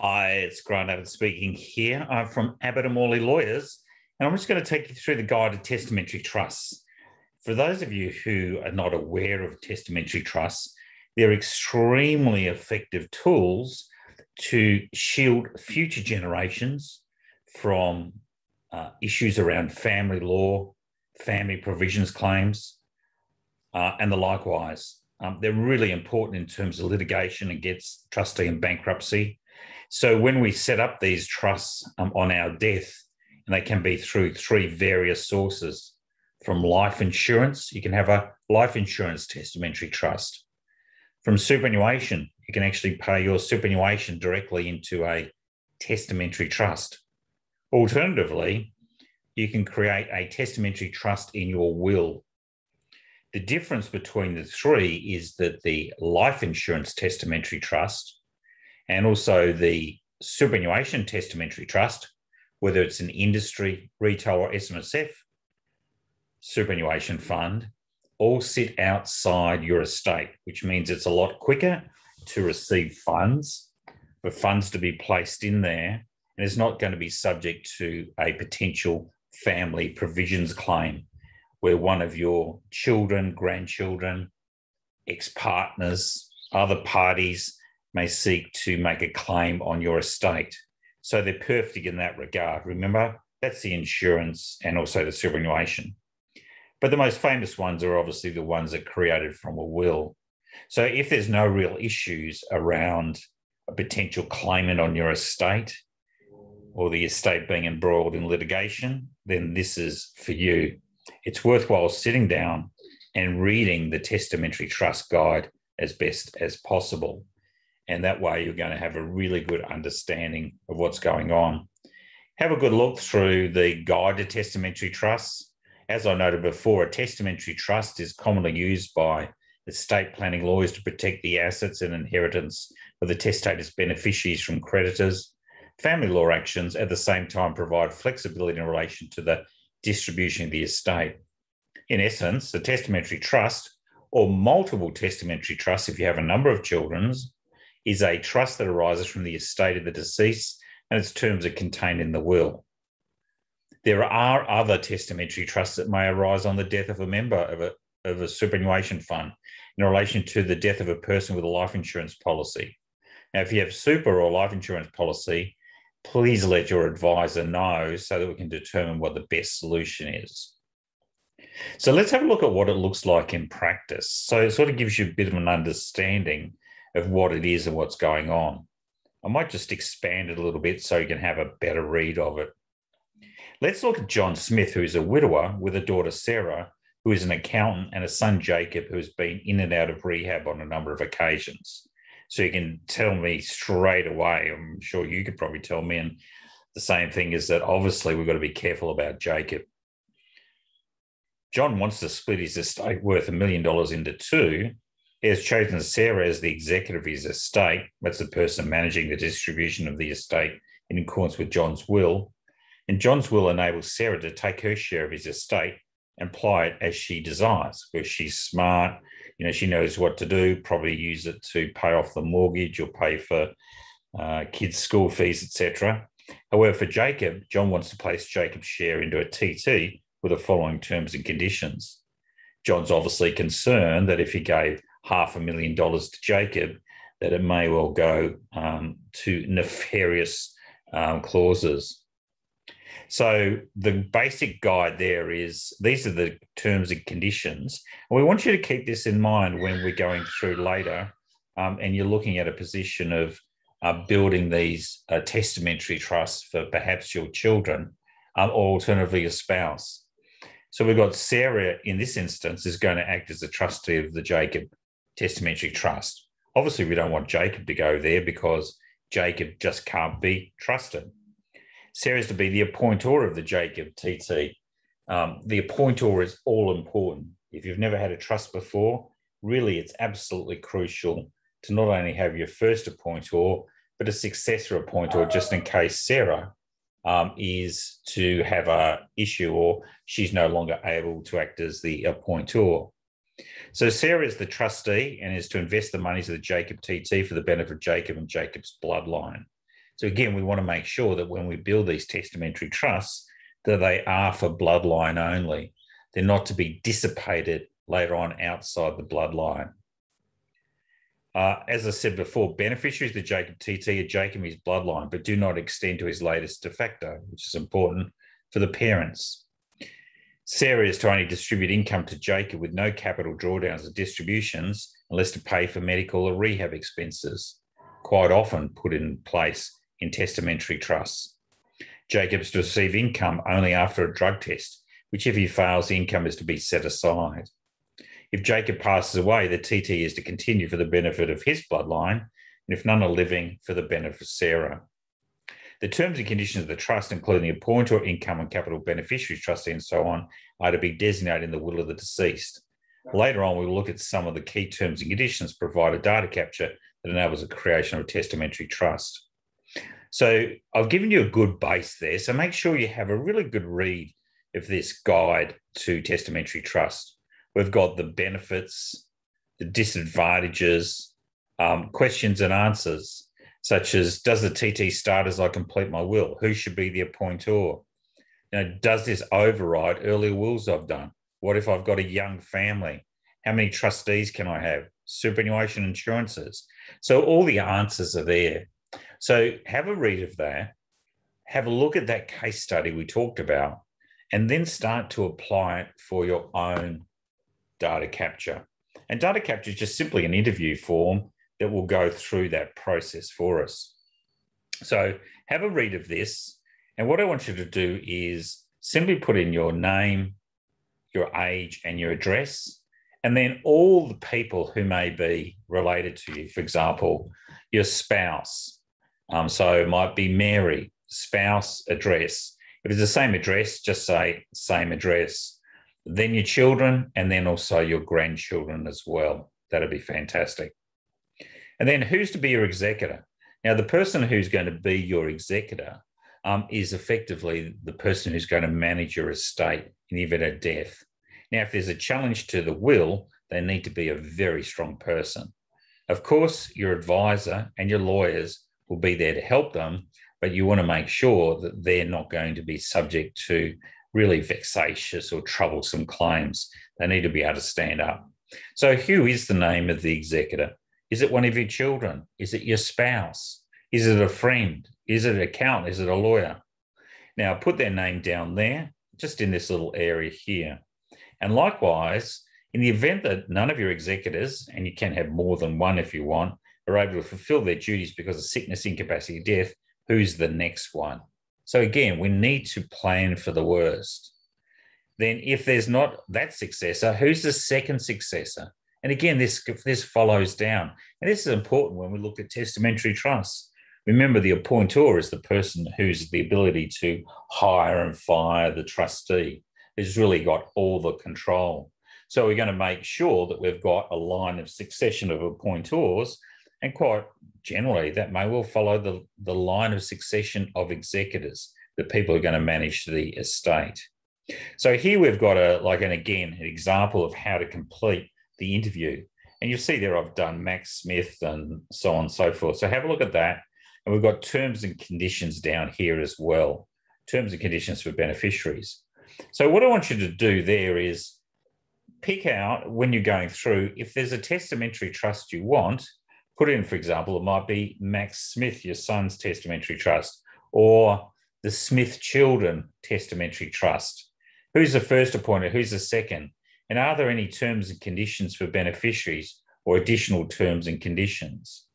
Hi, it's Grant Abbott speaking here. I'm from Abbott and Morley Lawyers, and I'm just going to take you through the guide to testamentary trusts. For those of you who are not aware of testamentary trusts, they're extremely effective tools to shield future generations from uh, issues around family law, family provisions claims, uh, and the likewise. Um, they're really important in terms of litigation against trustee and bankruptcy so when we set up these trusts um, on our death, and they can be through three various sources from life insurance, you can have a life insurance testamentary trust. From superannuation, you can actually pay your superannuation directly into a testamentary trust. Alternatively, you can create a testamentary trust in your will. The difference between the three is that the life insurance testamentary trust and also the superannuation testamentary trust, whether it's an industry, retail, or SMSF superannuation fund, all sit outside your estate, which means it's a lot quicker to receive funds, for funds to be placed in there, and it's not going to be subject to a potential family provisions claim where one of your children, grandchildren, ex partners, other parties may seek to make a claim on your estate. So they're perfect in that regard. Remember, that's the insurance and also the superannuation. But the most famous ones are obviously the ones that are created from a will. So if there's no real issues around a potential claimant on your estate or the estate being embroiled in litigation, then this is for you. It's worthwhile sitting down and reading the testamentary trust guide as best as possible. And that way, you're going to have a really good understanding of what's going on. Have a good look through the guide to testamentary trusts. As I noted before, a testamentary trust is commonly used by estate planning lawyers to protect the assets and inheritance of the testator's beneficiaries from creditors. Family law actions at the same time provide flexibility in relation to the distribution of the estate. In essence, a testamentary trust or multiple testamentary trusts, if you have a number of children's, is a trust that arises from the estate of the deceased and its terms are contained in the will. There are other testamentary trusts that may arise on the death of a member of a, of a superannuation fund in relation to the death of a person with a life insurance policy. Now, if you have super or life insurance policy, please let your advisor know so that we can determine what the best solution is. So let's have a look at what it looks like in practice. So it sort of gives you a bit of an understanding of what it is and what's going on. I might just expand it a little bit so you can have a better read of it. Let's look at John Smith, who is a widower with a daughter, Sarah, who is an accountant, and a son, Jacob, who has been in and out of rehab on a number of occasions. So you can tell me straight away, I'm sure you could probably tell me, and the same thing is that obviously we've got to be careful about Jacob. John wants to split his estate worth a million dollars into two, he has chosen Sarah as the executor of his estate. That's the person managing the distribution of the estate in accordance with John's will. And John's will enables Sarah to take her share of his estate and apply it as she desires. Where she's smart, you know, she knows what to do, probably use it to pay off the mortgage or pay for uh, kids' school fees, etc. However, for Jacob, John wants to place Jacob's share into a TT with the following terms and conditions. John's obviously concerned that if he gave half a million dollars to Jacob, that it may well go um, to nefarious um, clauses. So the basic guide there is these are the terms and conditions. And we want you to keep this in mind when we're going through later um, and you're looking at a position of uh, building these uh, testamentary trusts for perhaps your children um, or alternatively your spouse. So we've got Sarah in this instance is going to act as a trustee of the Jacob testamentary trust. Obviously, we don't want Jacob to go there because Jacob just can't be trusted. Sarah's to be the appointor of the Jacob TT. Um, the appointor is all important. If you've never had a trust before, really it's absolutely crucial to not only have your first appointor, but a successor appointor just in case Sarah um, is to have a issue or she's no longer able to act as the appointor. So Sarah is the trustee and is to invest the monies of the Jacob TT for the benefit of Jacob and Jacob's bloodline. So again, we want to make sure that when we build these testamentary trusts, that they are for bloodline only. They're not to be dissipated later on outside the bloodline. Uh, as I said before, beneficiaries of the Jacob TT are Jacob his bloodline, but do not extend to his latest de facto, which is important for the parents. Sarah is to only distribute income to Jacob with no capital drawdowns or distributions unless to pay for medical or rehab expenses, quite often put in place in testamentary trusts. Jacob is to receive income only after a drug test, which, if he fails, the income is to be set aside. If Jacob passes away, the TT is to continue for the benefit of his bloodline, and if none are living, for the benefit of Sarah. The terms and conditions of the trust, including the appointer, income and capital beneficiaries trustee, and so on, are to be designated in the will of the deceased. Later on, we will look at some of the key terms and conditions provide data capture that enables the creation of a testamentary trust. So I've given you a good base there. So make sure you have a really good read of this guide to testamentary trust. We've got the benefits, the disadvantages, um, questions and answers, such as does the TT start as I complete my will? Who should be the appointor? You know, does this override earlier wills I've done? What if I've got a young family? How many trustees can I have? Superannuation insurances. So all the answers are there. So have a read of that. Have a look at that case study we talked about, and then start to apply it for your own data capture. And data capture is just simply an interview form that will go through that process for us. So have a read of this. And what I want you to do is simply put in your name, your age, and your address, and then all the people who may be related to you. For example, your spouse. Um, so it might be Mary, spouse, address. If it's the same address, just say same address. Then your children, and then also your grandchildren as well. That'd be fantastic. And then who's to be your executor? Now, the person who's going to be your executor um, is effectively the person who's going to manage your estate in the event of death. Now, if there's a challenge to the will, they need to be a very strong person. Of course, your advisor and your lawyers will be there to help them, but you want to make sure that they're not going to be subject to really vexatious or troublesome claims. They need to be able to stand up. So, who is the name of the executor? Is it one of your children? Is it your spouse? Is it a friend? Is it an accountant? Is it a lawyer? Now, put their name down there, just in this little area here. And likewise, in the event that none of your executors, and you can have more than one if you want, are able to fulfill their duties because of sickness, incapacity, death, who's the next one? So again, we need to plan for the worst. Then, if there's not that successor, who's the second successor? And again, this, this follows down. And this is important when we look at testamentary trusts. Remember, the appointor is the person who's the ability to hire and fire the trustee, who's really got all the control. So we're going to make sure that we've got a line of succession of appointors, and quite generally, that may well follow the, the line of succession of executors, the people who are going to manage the estate. So here we've got a like an again an example of how to complete the interview. And you'll see there I've done Max Smith and so on and so forth. So have a look at that. And we've got terms and conditions down here as well, terms and conditions for beneficiaries. So what I want you to do there is pick out when you're going through, if there's a testamentary trust you want, put in, for example, it might be Max Smith, your son's testamentary trust, or the Smith Children Testamentary Trust. Who's the first appointed? Who's the second? And are there any terms and conditions for beneficiaries or additional terms and conditions?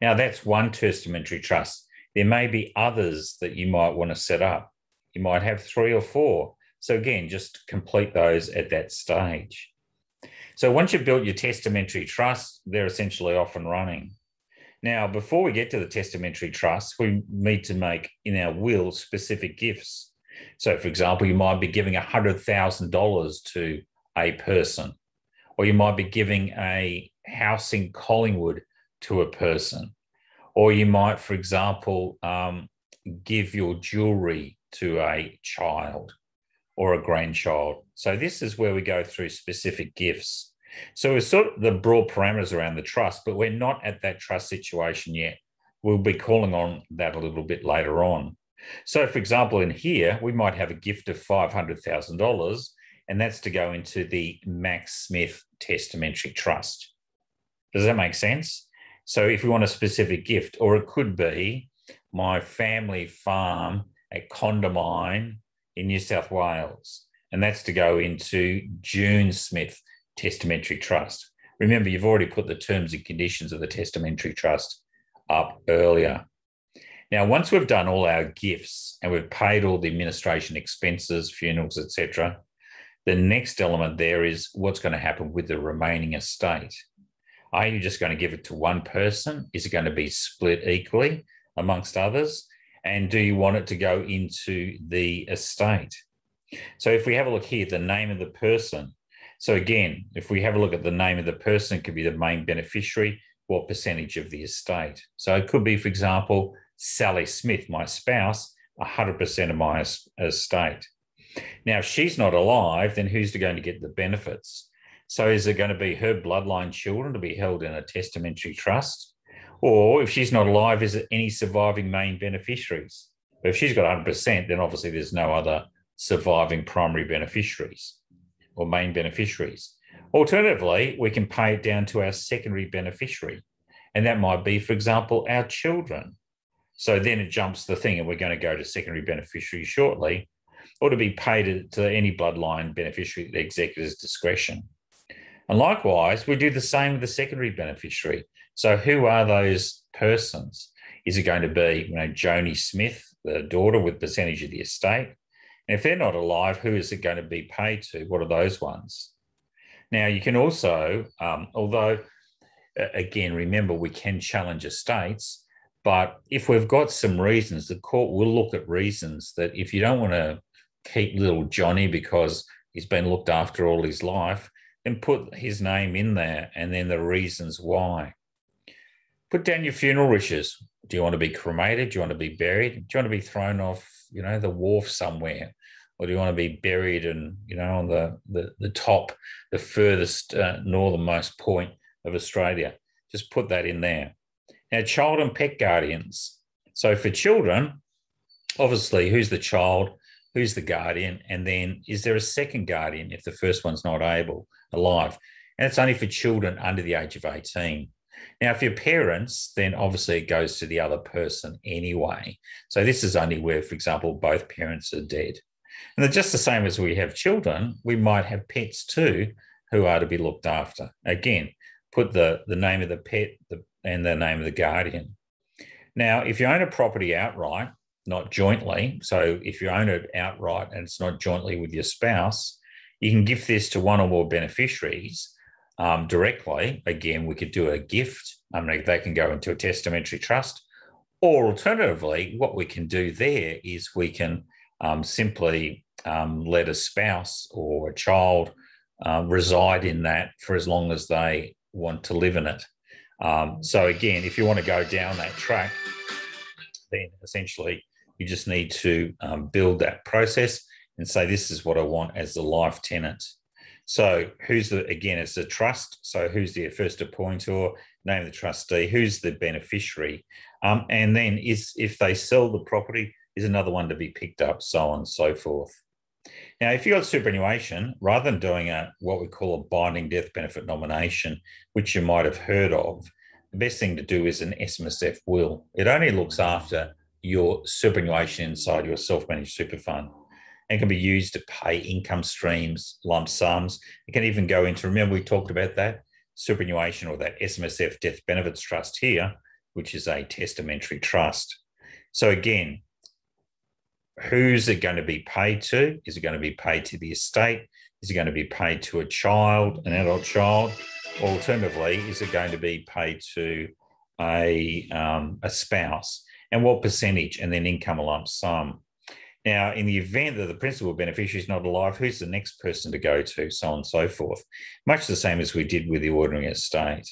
Now, that's one testamentary trust. There may be others that you might want to set up. You might have three or four. So, again, just complete those at that stage. So, once you've built your testamentary trust, they're essentially off and running. Now, before we get to the testamentary trust, we need to make in our will specific gifts. So, for example, you might be giving $100,000 to a person, or you might be giving a house in Collingwood to a person, or you might, for example, um, give your jewelry to a child or a grandchild. So this is where we go through specific gifts. So it's sort of the broad parameters around the trust, but we're not at that trust situation yet. we'll be calling on that a little bit later on. So, for example, in here, we might have a gift of $500,000, and that's to go into the Max Smith Testamentary Trust. Does that make sense? So, if we want a specific gift, or it could be my family farm at Condamine in New South Wales, and that's to go into June Smith Testamentary Trust. Remember, you've already put the terms and conditions of the Testamentary Trust up earlier. Now, once we've done all our gifts and we've paid all the administration expenses, funerals, etc., the next element there is what's going to happen with the remaining estate. Are you just going to give it to one person? Is it going to be split equally amongst others? And do you want it to go into the estate? So, if we have a look here, the name of the person. So, again, if we have a look at the name of the person, it could be the main beneficiary, what percentage of the estate. So, it could be, for example, Sally Smith, my spouse, 100% of my estate. Now, if she's not alive, then who's going to get the benefits? So, is it going to be her bloodline children to be held in a testamentary trust? Or if she's not alive, is it any surviving main beneficiaries? But if she's got 100%, then obviously there's no other surviving primary beneficiaries or main beneficiaries. Alternatively, we can pay it down to our secondary beneficiary. And that might be, for example, our children so then it jumps the thing, and we're going to go to secondary beneficiaries shortly, or to be paid to any bloodline beneficiary at the executor's discretion. And likewise, we do the same with the secondary beneficiary. So who are those persons? Is it going to be, you know, Joni Smith, the daughter with percentage of the estate? And if they're not alive, who is it going to be paid to? What are those ones? Now, you can also, um, although, again, remember we can challenge estates, but if we've got some reasons, the court will look at reasons that if you don't want to keep little Johnny because he's been looked after all his life, then put his name in there and then the reasons why. Put down your funeral wishes. Do you want to be cremated? Do you want to be buried? Do you want to be thrown off, you know, the wharf somewhere? Or do you want to be buried and, you know, on the, the, the top, the furthest uh, northernmost point of Australia? Just put that in there. Now, child and pet guardians. So for children, obviously, who's the child? Who's the guardian? And then is there a second guardian if the first one's not able, alive? And it's only for children under the age of 18. Now, if you're parents, then obviously it goes to the other person anyway. So this is only where, for example, both parents are dead. And then just the same as we have children, we might have pets too who are to be looked after. Again, put the, the name of the pet, the and the name of the guardian. Now, if you own a property outright, not jointly, so if you own it outright and it's not jointly with your spouse, you can give this to one or more beneficiaries um, directly. Again, we could do a gift. I mean, they can go into a testamentary trust. Or alternatively, what we can do there is we can um, simply um, let a spouse or a child uh, reside in that for as long as they want to live in it. Um, so again, if you want to go down that track, then essentially you just need to um, build that process and say, this is what I want as the life tenant. So who's the, again, it's a trust. So who's the first appointor, name the trustee, who's the beneficiary? Um, and then is if they sell the property, is another one to be picked up, so on and so forth. Now, if you've got superannuation, rather than doing a what we call a binding death benefit nomination, which you might have heard of, the best thing to do is an SMSF will. It only looks after your superannuation inside your self-managed super fund and can be used to pay income streams, lump sums. It can even go into, remember we talked about that superannuation or that SMSF death benefits trust here, which is a testamentary trust. So again, who's it going to be paid to? Is it going to be paid to the estate? Is it going to be paid to a child, an adult child? Alternatively, is it going to be paid to a, um, a spouse? And what percentage? And then income lump sum. Now, in the event that the principal beneficiary is not alive, who's the next person to go to? So on and so forth. Much the same as we did with the ordinary estate.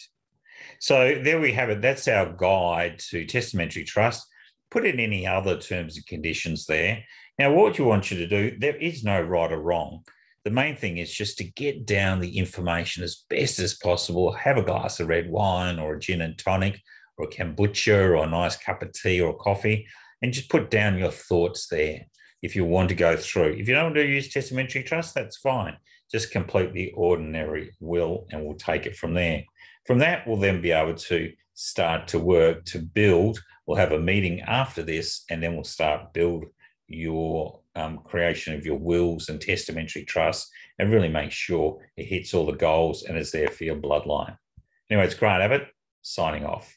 So there we have it. That's our guide to testamentary trust put in any other terms and conditions there. Now, what you want you to do, there is no right or wrong. The main thing is just to get down the information as best as possible. Have a glass of red wine or a gin and tonic or a kombucha or a nice cup of tea or coffee, and just put down your thoughts there if you want to go through. If you don't want to use testamentary trust, that's fine. Just complete the ordinary will and we'll take it from there. From that, we'll then be able to start to work to build. We'll have a meeting after this, and then we'll start build your um, creation of your wills and testamentary trusts and really make sure it hits all the goals and is there for your bloodline. Anyway, it's Grant Abbott signing off.